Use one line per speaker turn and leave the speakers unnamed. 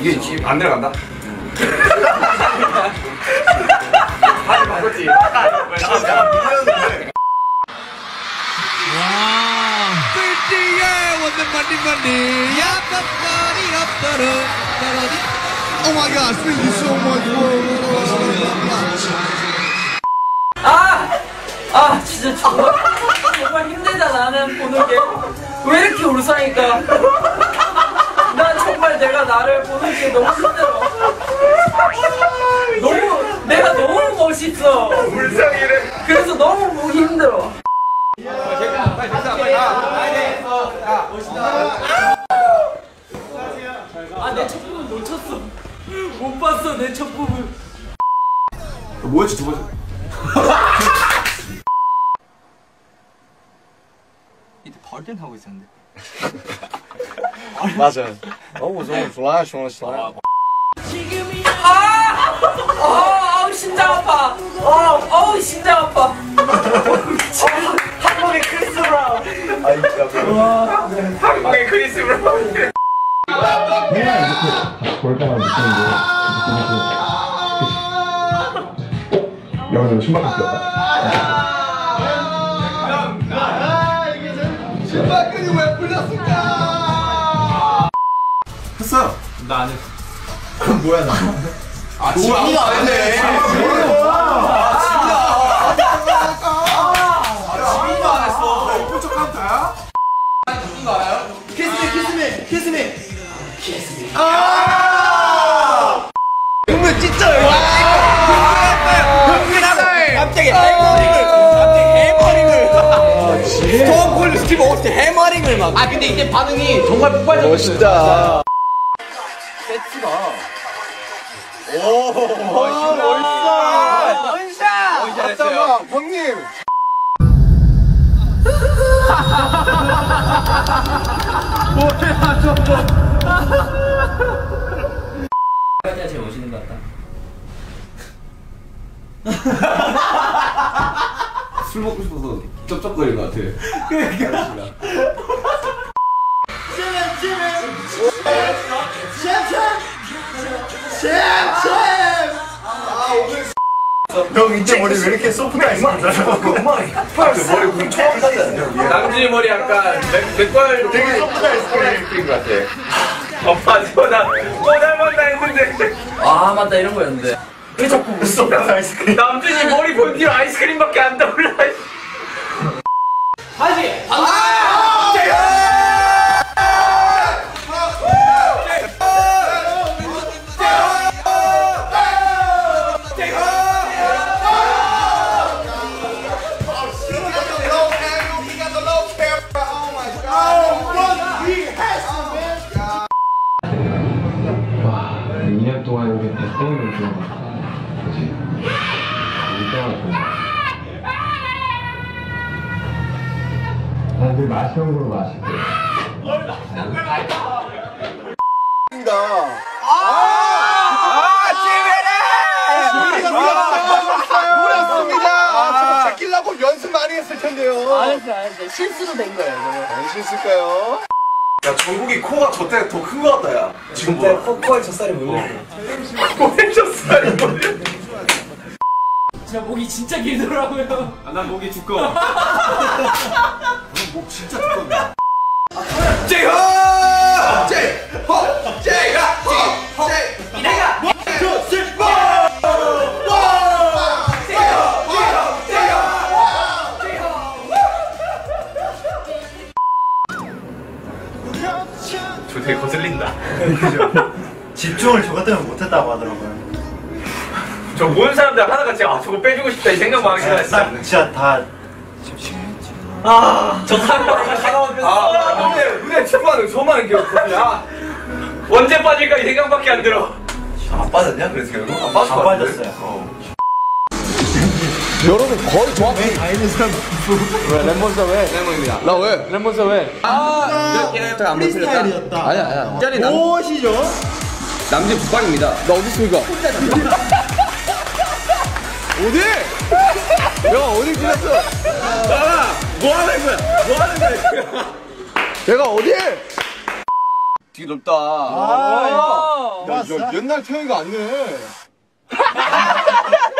이게 지금 안 내려간다. 아니 맞았지.
약간 밀렸는데.
Oh my gosh, thank you so much.
아! 아 진짜 정말 정말 힘들다 나는 보는 게 왜 이렇게 울상일까? 나를 보는 게 너무 힘들어. 너무 내가 너무 멋있어.
불쌍이래.
그래서 너무 보기 힘들어. 아내 첫 부분 놓쳤어. 못 봤어 내 첫 부분.
뭐였지 두 번째?
이때 벌땐 하고 있었는데.
맞아. 너무 너무 좋아 좋아 좋아.
아! 어, 어, 심장 아파. 어, 어, 심장 아파. 한국의 크리스 브라운.
한국의 크리스 브라운.
영어는 신발 바뀌었다.
했어요.
나 안 했어.
그럼 뭐야 나? 아 진이가 안 했네. 지민이가 안 했어. 이쁜 척하면 다야? 키스미 키스미 키스미 키스미. 아! 형님 진짜요? 갑자기 hammering을 갑자기 hammering을 스톤 콜드 스티브 오스틴 hammering을 막. 아 근데 이때 반응이 정말 폭발적이었어요. 멋있다. 세트가. 오, 멋있어. 원샷. 원샷. 형님.
까지가 제일 멋있는 것 같다.
술 먹고 싶어서 쩝쩝거리는 것 같아.
형 이때 머리 왜 이렇게 소프트 아이스크림 머리 군 처음 않냐?
남진이 머리 약간 맥- 맥과일
되게 소프트 아이스크림.
아이스크림 같아. 엄마 저나 또 닮았다 했는데
아 맞다 이런 거였는데. 왜 자꾸
소프트 아이스크림.
남진이 머리 본 뒤로 아이스크림밖에 안 떠올라.
백동을 좋아하고 그지? 이때만큼 다들 맛있는 걸로 마실게
노렸습니다. 제끼려고 연습 많이 했을 텐데요.
알았어 알았어 실수로 된 거예요.
안 실까요? 야 정국이 코가 저때 더 큰 거 같다 야. 지금보다. 코코의 젖살이 몰려. 코의 젖살이 몰려.
제가 목이 진짜 길더라고요.
아, 난 목이 두꺼워.
목 진짜 두껍네.
제이 저 되게 거슬린다.
집중을 저것 때문에 못했다고 하더라고요.
저 모든 사람들 진짜 아, 저거 빼주고 싶다 이 생각만 하긴 했어.
딱 진짜 다
아저 사람 하나
아, 근데 눈에 저만은 저만은 기억이야. 언제 빠질까 이 생각밖에 안 들어.
안 빠졌냐? 그래서 결국 안 빠졌어. 안 빠졌어요.
여러분 거의 정확히 다 있는 사람 왜
lemmon입니다.
나 왜? 랩몬스터 왜?
아, 얘가 안틀렸다
아니야 아니야
짜리 남,
무엇이죠?
남진 북방입니다.
나 어디 있습니까? 어디? 야 어디 끌렸어?
아, 뭐 하는 거야? 뭐 하는 거야?
내가 어디?
되게 넓다.
아, 야,
야, 옛날 태영이가 아니네.